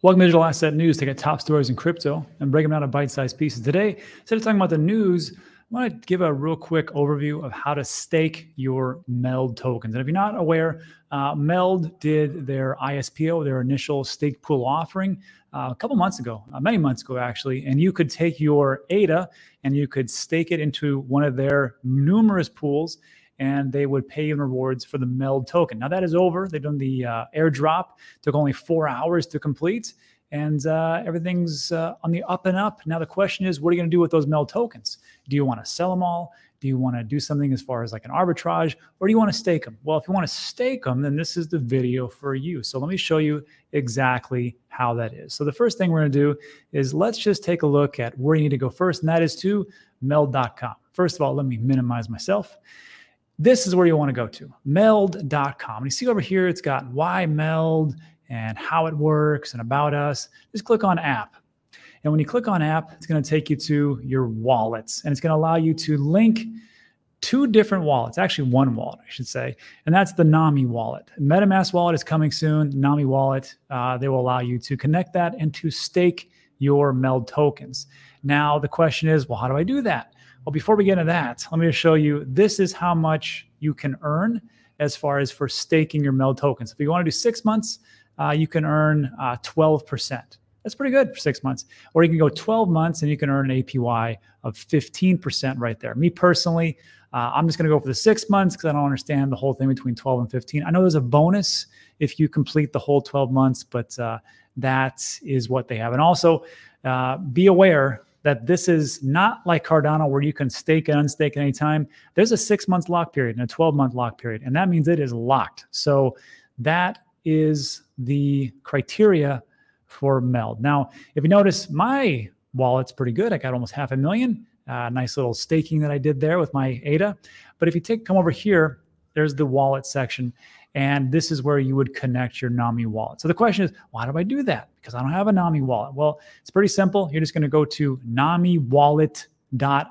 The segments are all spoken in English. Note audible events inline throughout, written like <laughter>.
Welcome to Digital Asset News. Take out top stories in crypto and break them down to bite-sized pieces. Today, instead of talking about the news, I want to give a real quick overview of how to stake your MELD tokens. And if you're not aware, uh, MELD did their ISPO, their initial stake pool offering, uh, a couple months ago, uh, many months ago actually. And you could take your ADA and you could stake it into one of their numerous pools and they would pay in rewards for the MELD token. Now that is over. They've done the uh, airdrop. Took only four hours to complete, and uh, everything's uh, on the up and up. Now the question is, what are you going to do with those MELD tokens? Do you want to sell them all? Do you want to do something as far as like an arbitrage, or do you want to stake them? Well, if you want to stake them, then this is the video for you. So let me show you exactly how that is. So the first thing we're going to do is let's just take a look at where you need to go first, and that is to meld.com. First of all, let me minimize myself this is where you want to go to meld.com. And you see over here, it's got why meld and how it works and about us. Just click on app. And when you click on app, it's going to take you to your wallets and it's going to allow you to link two different wallets, actually one wallet, I should say, and that's the Nami wallet. MetaMask wallet is coming soon. Nami wallet, uh, they will allow you to connect that and to stake your MELD tokens. Now, the question is, well, how do I do that? Well, before we get into that, let me just show you this is how much you can earn as far as for staking your MELD tokens. If you want to do six months, uh, you can earn uh, 12%. That's pretty good for six months. Or you can go 12 months and you can earn an APY of 15% right there. Me personally, uh, I'm just going to go for the six months because I don't understand the whole thing between 12 and 15. I know there's a bonus if you complete the whole 12 months, but uh, that is what they have. And also, uh, be aware that this is not like Cardano where you can stake and unstake at any time. There's a six month lock period and a 12 month lock period, and that means it is locked. So that is the criteria for Meld. Now, if you notice, my wallet's pretty good. I got almost half a million. Uh, nice little staking that I did there with my ADA. But if you take come over here, there's the wallet section. And this is where you would connect your NAMI wallet. So the question is, why do I do that? Because I don't have a NAMI wallet. Well, it's pretty simple. You're just going to go to NAMI wallet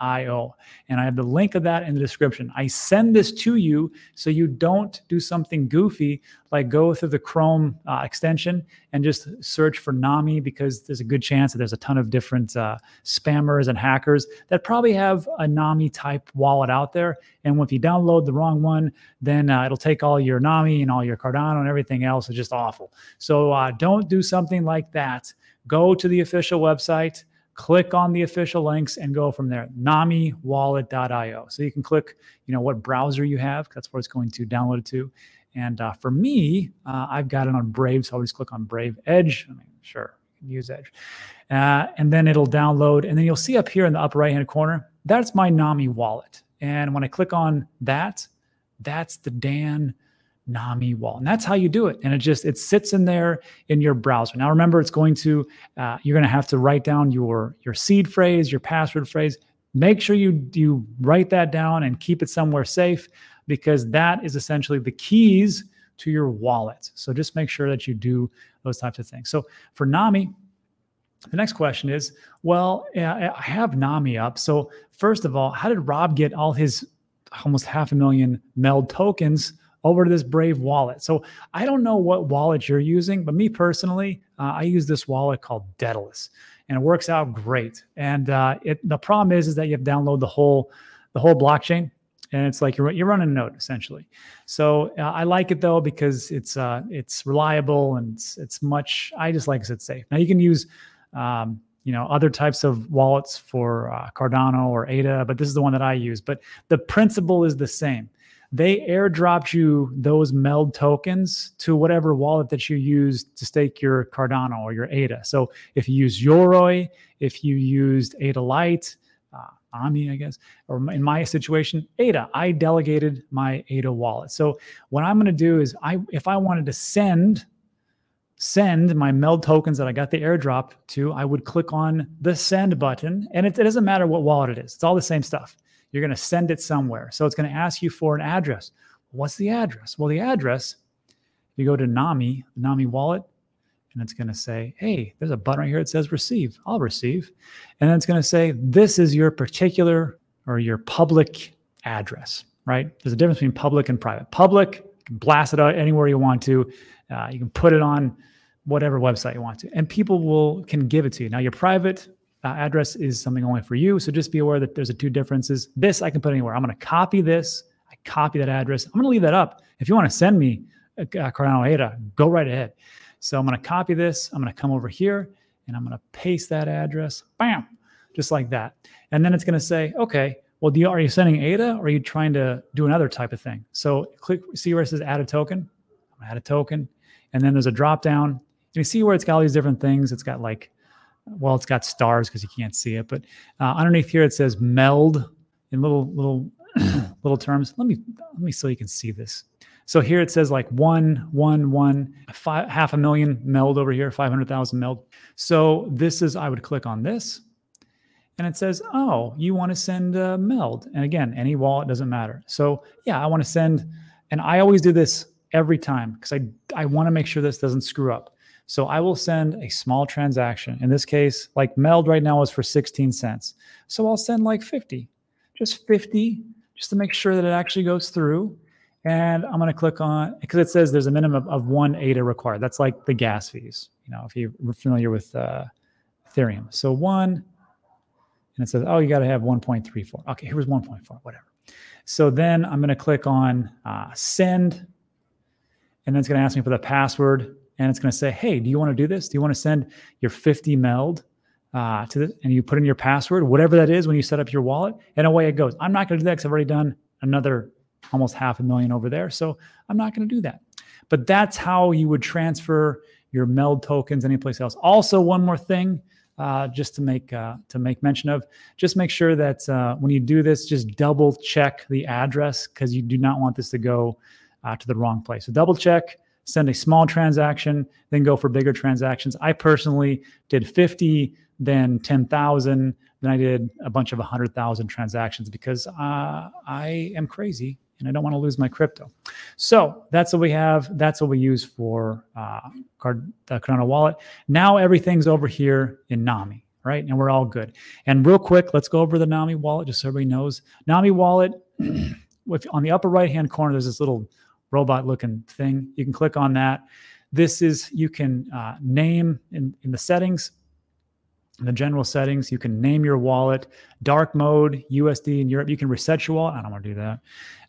io and i have the link of that in the description. I send this to you so you don't do something goofy like go through the chrome uh, extension and just search for nami because there's a good chance that there's a ton of different uh, spammers and hackers that probably have a nami type wallet out there. And if you download the wrong one then uh, it'll take all your nami and all your cardano and everything else it's just awful. So uh, don't do something like that. Go to the official website click on the official links and go from there. Namiwallet.io so you can click you know what browser you have. That's where it's going to download it to. And uh, for me uh, i've got it on brave so i'll just click on brave edge. I mean sure use edge. Uh, and then it'll download and then you'll see up here in the upper right hand corner that's my nami wallet. And when i click on that that's the dan Nami wall. And that's how you do it. And it just, it sits in there in your browser. Now, remember, it's going to, uh, you're going to have to write down your, your seed phrase, your password phrase. Make sure you, you write that down and keep it somewhere safe because that is essentially the keys to your wallet. So just make sure that you do those types of things. So for Nami, the next question is, well, I have Nami up. So first of all, how did Rob get all his almost half a million MELD tokens over to this Brave wallet. So I don't know what wallet you're using, but me personally, uh, I use this wallet called Daedalus, and it works out great. And uh, it, the problem is, is that you have to download the whole the whole blockchain, and it's like you're you're running a node essentially. So uh, I like it though because it's uh, it's reliable and it's, it's much. I just like it safe. Now you can use. Um, you know other types of wallets for uh, Cardano or ADA, but this is the one that I use. But the principle is the same they airdropped you those meld tokens to whatever wallet that you use to stake your Cardano or your ADA. So if you use Yoroi, if you used ADA Lite, uh, Ami, I guess, or in my situation, ADA, I delegated my ADA wallet. So what I'm going to do is, I if I wanted to send send my meld tokens that I got the airdrop to, I would click on the send button, and it, it doesn't matter what wallet it is; it's all the same stuff. You're going to send it somewhere. So it's going to ask you for an address. What's the address? Well, the address, you go to NAMI, NAMI wallet, and it's going to say, hey, there's a button right here that says receive. I'll receive. And then it's going to say, this is your particular or your public address, right? There's a difference between public and private. Public, blast it out anywhere you want to. Uh, you can put it on whatever website you want to, and people will can give it to you. Now, your private uh, address is something only for you, so just be aware that there's a two differences. This I can put anywhere. I'm going to copy this. I copy that address. I'm going to leave that up. If you want to send me a, a Cardano ADA, go right ahead. So I'm going to copy this. I'm going to come over here and I'm going to paste that address. Bam, just like that. And then it's going to say, okay, well, do you, are you sending ADA or are you trying to do another type of thing? So click, see where it says add a token, I'm going to add a token. And then there's a drop down. You see where it's got all these different things. It's got like, well, it's got stars because you can't see it, but uh, underneath here it says meld in little little <clears throat> little terms. Let me let me so you can see this. So here it says like one, one, one, five, half a million meld over here, 500,000 meld. So this is, I would click on this and it says, oh, you want to send a meld. And again, any wallet doesn't matter. So yeah, I want to send, and I always do this every time because I, I want to make sure this doesn't screw up. So I will send a small transaction. In this case, like meld right now is for 16 cents. So I'll send like 50, just 50, just to make sure that it actually goes through. And I'm going to click on because it says there's a minimum of one ADA required. That's like the gas fees. You know, if you're familiar with uh, Ethereum. So one, and it says, oh, you got to have 1.34. Okay, here's 1.4, whatever. So then I'm going to click on uh, send, and then it's going to ask me for the password, and it's going to say, hey, do you want to do this? Do you want to send your 50 meld uh, to this? And you put in your password, whatever that is when you set up your wallet, and away it goes. I'm not going to do that because I've already done another almost half a million over there. So I'm not going to do that. But that's how you would transfer your meld tokens anyplace else. Also, one more thing uh, just to make uh, to make mention of. Just make sure that uh, when you do this, just double check the address because you do not want this to go uh, to the wrong place. So double check, send a small transaction, then go for bigger transactions. I personally did 50, then 10,000, then I did a bunch of 100,000 transactions because uh, I am crazy and I don't want to lose my crypto. So that's what we have. That's what we use for uh, Card, the Cardano wallet. Now everything's over here in Nami, right? And we're all good. And real quick, let's go over the Nami wallet just so everybody knows. Nami wallet, <clears throat> if on the upper right hand corner, there's this little robot looking thing. You can click on that. This is, you can uh, name in, in the settings, in the general settings, you can name your wallet, dark mode, USD in Europe. You can reset your wallet. I don't want to do that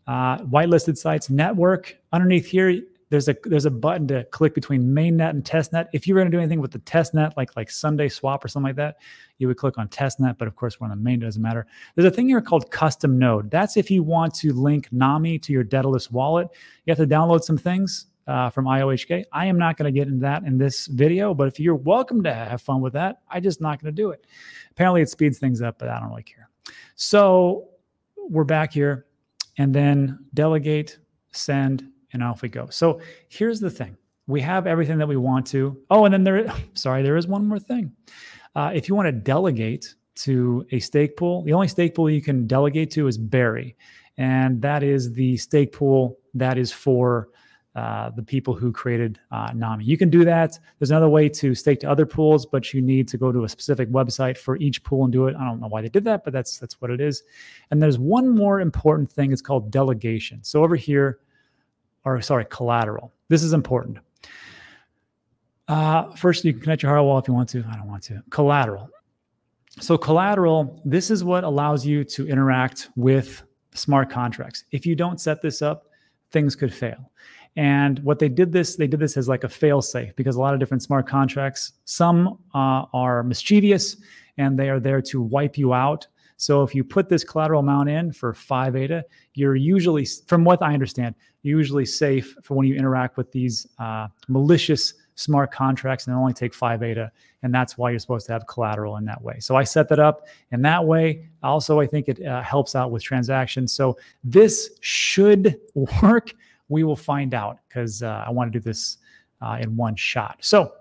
uh, whitelisted sites network. Underneath here, there's a there's a button to click between mainnet and testnet. If you were going to do anything with the testnet, like like SundaeSwap or something like that, you would click on testnet. But of course, we're on the main, doesn't matter. There's a thing here called custom node. That's if you want to link Nami to your Daedalus wallet. You have to download some things uh, from IOHK. I am not going to get into that in this video, but if you're welcome to have fun with that, I'm just not going to do it. Apparently, it speeds things up, but I don't really care. So we're back here and then delegate, send, and off we go. So here's the thing. We have everything that we want to. Oh, and then there, <laughs> sorry, there is one more thing. Uh, if you want to delegate to a stake pool, the only stake pool you can delegate to is Berry. And that is the stake pool that is for uh, the people who created uh, Nami. You can do that. There's another way to stake to other pools, but you need to go to a specific website for each pool and do it. I don't know why they did that, but that's that's what it is. And there's one more important thing. It's called delegation. So over here, or sorry, collateral. This is important. Uh, first, you can connect your hardware wall if you want to. I don't want to. Collateral. So collateral. This is what allows you to interact with smart contracts. If you don't set this up, things could fail. And what they did this, they did this as like a fail safe because a lot of different smart contracts, some uh, are mischievous and they are there to wipe you out. So if you put this collateral amount in for five ADA, you're usually, from what I understand, usually safe for when you interact with these uh, malicious smart contracts and they only take five ADA. And that's why you're supposed to have collateral in that way. So I set that up in that way. Also, I think it uh, helps out with transactions. So this should <laughs> work we will find out because uh, I want to do this uh, in one shot. So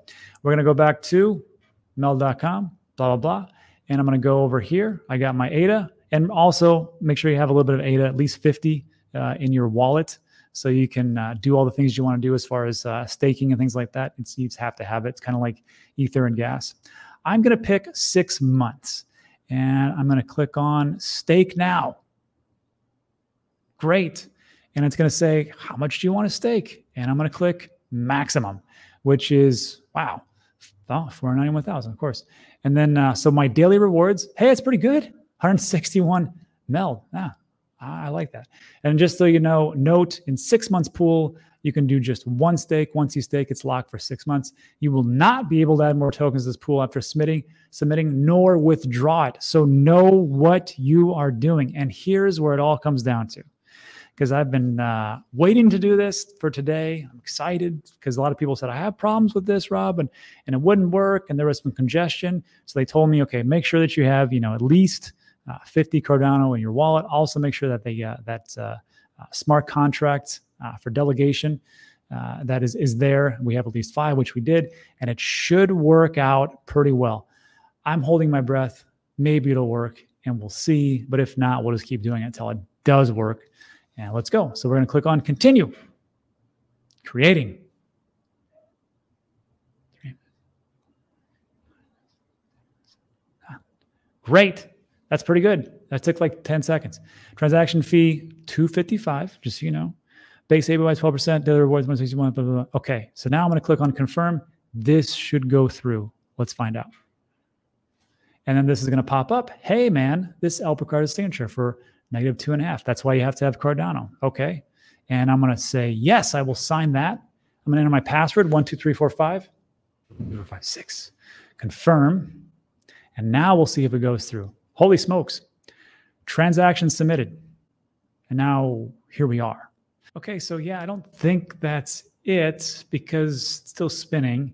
we're going to go back to meld.com, blah, blah, blah. And I'm going to go over here. I got my ADA. And also make sure you have a little bit of ADA, at least 50 uh, in your wallet. So you can uh, do all the things you want to do as far as uh, staking and things like that. It's, you have to have it. It's kind of like Ether and gas. I'm going to pick six months and I'm going to click on stake now. Great and it's going to say, how much do you want to stake? And I'm going to click maximum. which is wow, oh, 491,000, of course. And then, uh, so my daily rewards, hey, it's pretty good. 161 meld. Ah, I like that. And just so you know, note in six months pool, you can do just one stake. Once you stake, it's locked for six months. You will not be able to add more tokens to this pool after submitting, submitting, nor withdraw it. So know what you are doing. And here's where it all comes down to. Because I've been uh, waiting to do this for today. I'm excited because a lot of people said I have problems with this, Rob, and and it wouldn't work, and there was some congestion. So they told me, okay, make sure that you have, you know, at least uh, 50 Cardano in your wallet. Also, make sure that they uh, that uh, uh smart contract uh, for delegation that is is there. We have at least five, which we did, and it should work out pretty well. I'm holding my breath. Maybe it'll work, and we'll see. But if not, we'll just keep doing it until it does work. And let's go. So we're going to click on continue. Creating. Ah, great. That's pretty good. That took like 10 seconds. Transaction fee 255, just so you know. Base APY 12%, daily rewards 161, blah, blah, blah. Okay, so now I'm going to click on confirm. This should go through. Let's find out. And then this is going to pop up. Hey, man, this Alpha card is signature for negative two and a half. That's why you have to have Cardano. Okay. And I'm going to say, yes, I will sign that. I'm going to enter my password one, two, three, four, five, five, six. Confirm. And now we'll see if it goes through. Holy smokes. Transaction submitted. And now here we are. Okay, so yeah, I don't think that's it because it's still spinning.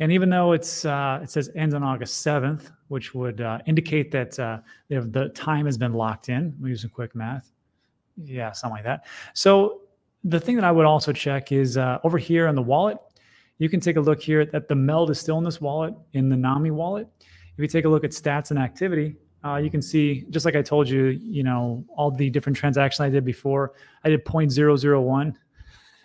And even though it's uh, it says ends on August 7th, which would uh, indicate that uh, the time has been locked in. We use some quick math. Yeah, something like that. So the thing that I would also check is uh, over here on the wallet, you can take a look here that the meld is still in this wallet, in the NAMI wallet. If you take a look at stats and activity, uh, you can see, just like I told you, you know, all the different transactions I did before. I did 0.001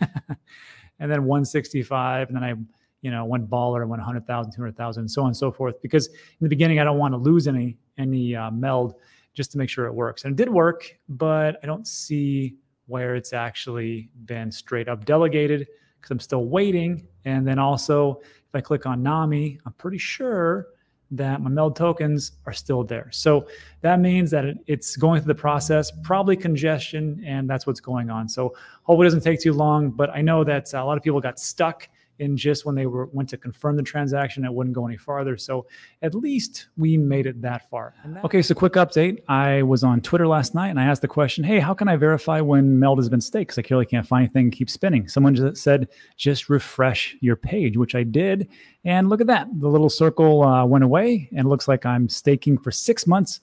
<laughs> and then 165. And then I, you know, one baller and went 100,000, 200,000, so on and so forth. Because in the beginning, I don't want to lose any, any uh, meld just to make sure it works. And it did work, but I don't see where it's actually been straight up delegated because I'm still waiting. And then also, if I click on NAMI, I'm pretty sure that my meld tokens are still there. So that means that it, it's going through the process, probably congestion, and that's what's going on. So hopefully it doesn't take too long, but I know that a lot of people got stuck in just when they were went to confirm the transaction, it wouldn't go any farther. So at least we made it that far. That- okay, so quick update. I was on Twitter last night and I asked the question, "Hey, how can I verify when Meld has been staked? Because I clearly can't find anything. Keep spinning." Someone just said, "Just refresh your page," which I did, and look at that. The little circle uh, went away, and it looks like I'm staking for six months,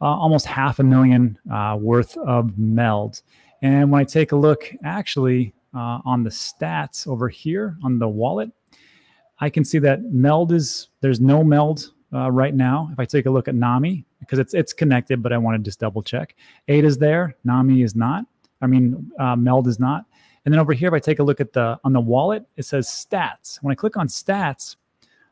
uh, almost half a million uh, worth of Meld. And when I take a look, actually, uh, on the stats over here on the wallet, I can see that meld is there's no meld uh, right now. If I take a look at Nami, because it's it's connected, but I want to just double check. ADA is there, Nami is not. I mean, uh, meld is not. And then over here, if I take a look at the on the wallet, it says stats. When I click on stats,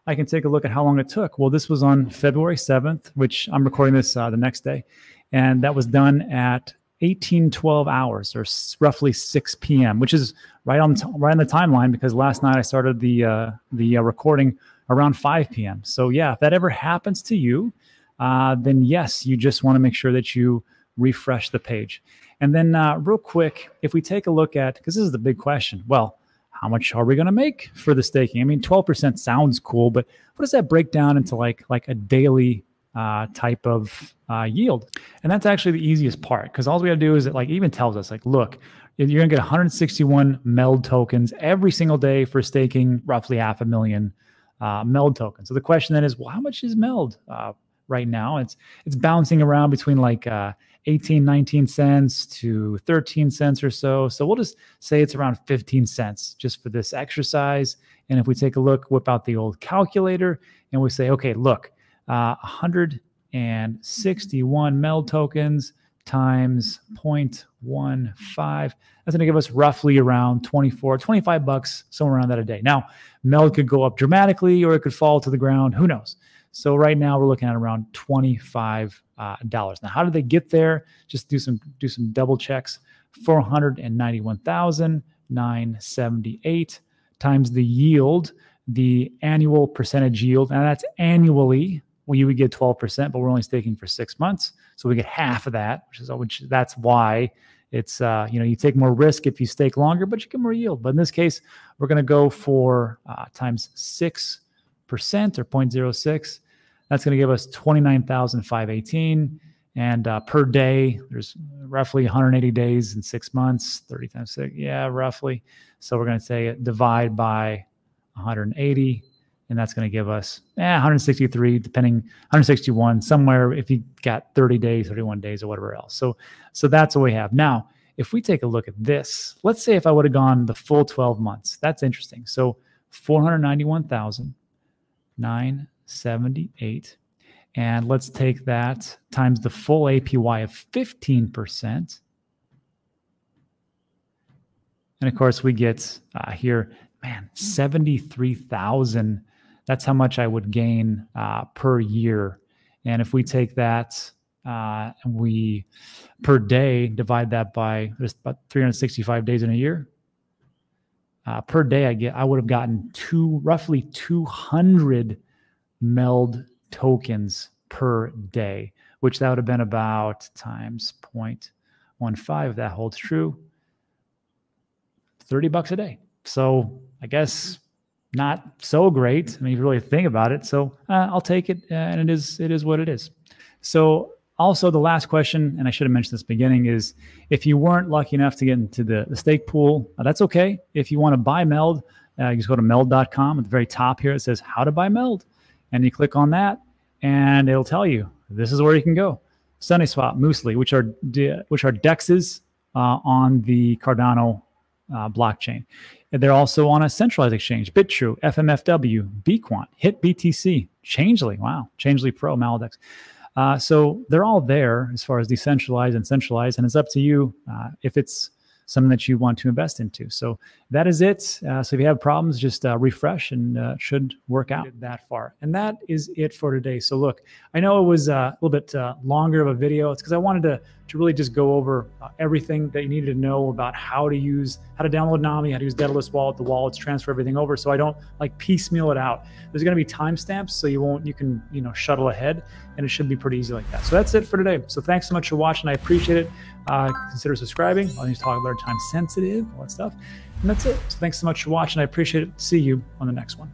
I can take a look at how long it took. Well, this was on February 7th, which I'm recording this uh, the next day, and that was done at 18 12 hours or roughly 6 p.m which is right on right on the timeline because last night i started the uh, the uh, recording around 5 p.m so yeah if that ever happens to you uh, then yes you just want to make sure that you refresh the page. And then uh, real quick if we take a look at because this is the big question well how much are we going to make for the staking? I mean 12% sounds cool but what does that break down into like like a daily uh, type of uh, yield. And that's actually the easiest part because all we to do is it like even tells us like, look, you're to get 161 MELD tokens every single day for staking roughly half a million uh, MELD tokens. So the question then is, well, how much is MELD uh, right now? It's it's bouncing around between like uh, 18, 19 cents to 13 cents or so. So we'll just say it's around 15 cents just for this exercise. And if we take a look, whip out the old calculator and we say, okay, look, uh, 161 MELD tokens times 0.15. That's going to give us roughly around 24, 25 bucks, somewhere around that a day. Now, MELD could go up dramatically or it could fall to the ground. Who knows? So right now we're looking at around twenty-five uh, dollars. Now, how did they get there? Just do some do some double checks. Four hundred and ninety-one thousand nine seventy-eight times the yield, the annual percentage yield, and that's annually. Well, you would get 12%, but we're only staking for six months. So we get half of that, which is which that's why it's uh, you know, you take more risk if you stake longer, but you get more yield. But in this case, we're going to go for uh, times six percent or 0.06. That's going to give us 29,518. And uh, per day, there's roughly 180 days in six months, 30 times six. Yeah, roughly. So we're going to say divide by 180, and that's going to give us eh, 163, depending 161 somewhere. If you got 30 days, 31 days, or whatever else. So, so that's what we have now. If we take a look at this, let's say if I would have gone the full 12 months, that's interesting. So 491,978 and let's take that times the full APY of 15%. And of course, we get uh, here, man, 73,000. That's how much I would gain uh, per year. And if we take that uh, and we per day divide that by just about 365 days in a year, uh, per day I get I would have gotten two roughly 200 meld tokens per day, which that would have been about times 0.15 if that holds true. 30 bucks a day. So I guess not so great. I mean, if you really think about it. So uh, I'll take it, uh, and it is it is what it is. So also the last question, and I should have mentioned this beginning, is if you weren't lucky enough to get into the, the stake pool, uh, that's okay. If you want to buy Meld, uh, you just go to meld.com. At the very top here, it says how to buy Meld, and you click on that, and it'll tell you this is where you can go. SundaeSwap, Muesli, which are de- which are dexes uh, on the Cardano uh, blockchain. They're also on a centralized exchange: Bitrue, FMFW, BeQuant, HitBTC, Changelly. Wow, Changelly Pro, Maladex. Uh, so they're all there as far as decentralized and centralized, and it's up to you uh, if it's something that you want to invest into. So that is it. Uh, so if you have problems, just uh, refresh and uh, should work out that far. And that is it for today. So look, I know it was uh, a little bit uh, longer of a video. It's because I wanted to to really just go over uh, everything that you needed to know about how to use, how to download Nami, how to use Daedalus Wallet, the wallets, transfer everything over. So I don't like piecemeal it out. There's going to be timestamps, so you won't, you can, you know, shuttle ahead, and it should be pretty easy like that. So that's it for today. So thanks so much for watching. I appreciate it. Uh, consider subscribing. Need to talk about time sensitive, all that stuff. And that's it. So thanks so much for watching. I appreciate it. See you on the next one.